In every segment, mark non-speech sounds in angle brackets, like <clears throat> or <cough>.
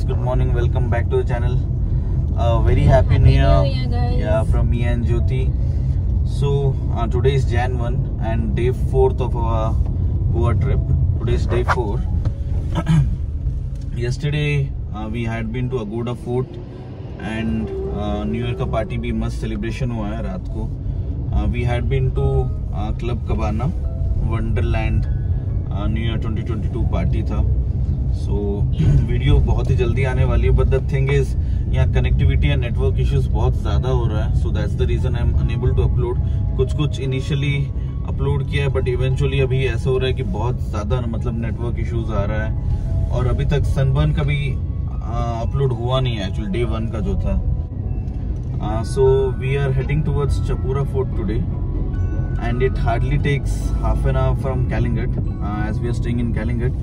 guys. Good morning. Welcome back to the channel. Uh, very happy, happy new year, year yeah from me and Jyoti. So uh, today is Jan 1 and day 4th of our Goa trip. Today is day 4 <clears throat> yesterday uh, we had been to Agoda fort and uh, New Year ka party bhi must celebration hua hai raat ko. Uh, we had been to uh, Club Cabana Wonderland New Year 2022 party tha. So so, <clears throat> video बहुत ही जल्दी आने वाली है but the thing is यहाँ connectivity and network issues बहुत ज़्यादा हो रहा है so that's the reason I am unable to upload कुछ कुछ इनिशियली अपलोड किया है बट इवेंचुअली अभी ऐसा हो रहा है कि बहुत ज़्यादा मतलब नेटवर्क इश्यूज़ आ रहा है और अभी तक सनबर्न का भी अपलोड हुआ नहीं है एक्चुअली डे वन का जो था। So we are heading towards Chapora fort today it hardly takes half an hour from Kalingat uh, as we are staying in Kalingat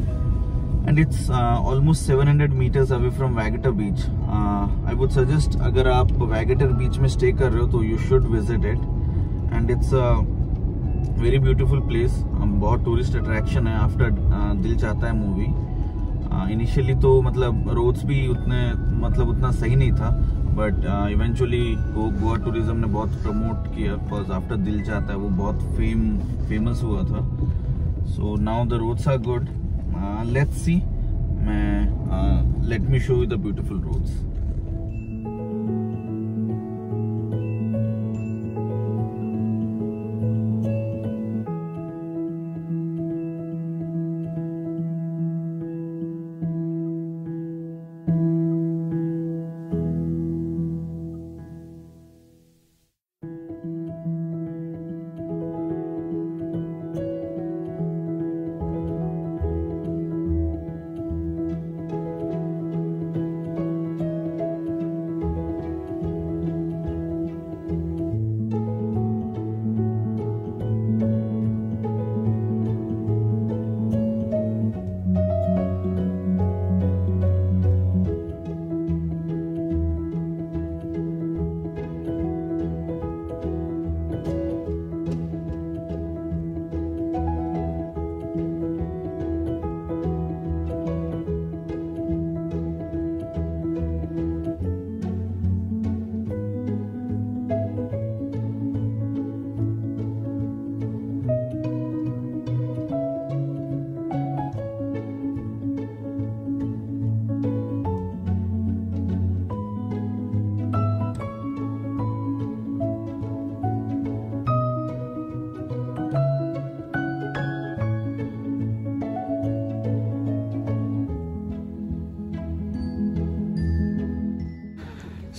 and it's almost 700 hundred meters away from Vagator beach I would suggest अगर आप वैगेटर बीच में stay कर रहे हो तो you should visit it and it's a very beautiful place बहुत tourist attraction है after uh, दिल चाहता है मूवी इनिशियली uh, तो मतलब रोड्स भी उतने मतलब उतना सही नहीं था. बट इवेंचुअली uh, वो गोवा टूरिज़्म ने बहुत प्रमोट किया. बिकॉज़ आफ्टर दिल चाहता है वो बहुत फेम फ़ेमस हुआ था. So now the roads are good Uh, let's see. Uh, uh, let me show you the beautiful roads.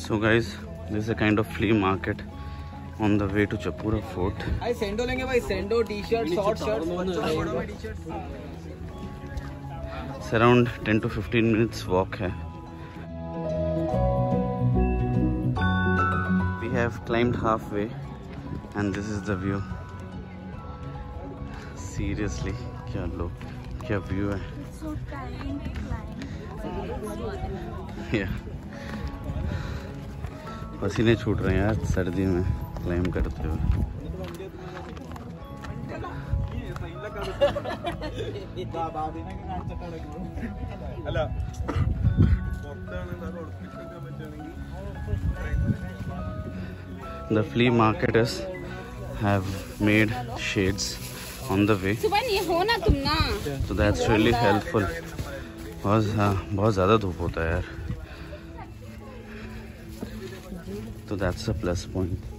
So guys, this is a kind of flea market on the way to Chapura Fort. भाई सेंडो लेंगे भाई सेंडो T shirt short shirt बच्चों के बड़ों में T shirt It's around 10 to 15 minutes walk hai. We have climbed halfway and this is the view. Seriously, क्या लो क्या view है. So tiring to climb. Yeah. पसीने छूट रहे हैं यार सर्दी में क्लाइम करते हुए। The flea marketers have made shades on the way हो ना तुम ना। तो दैट्स रियली हेल्पफुल बहुत हाँ, बहुत ज़्यादा धूप होता है यार। तो that's a plus point.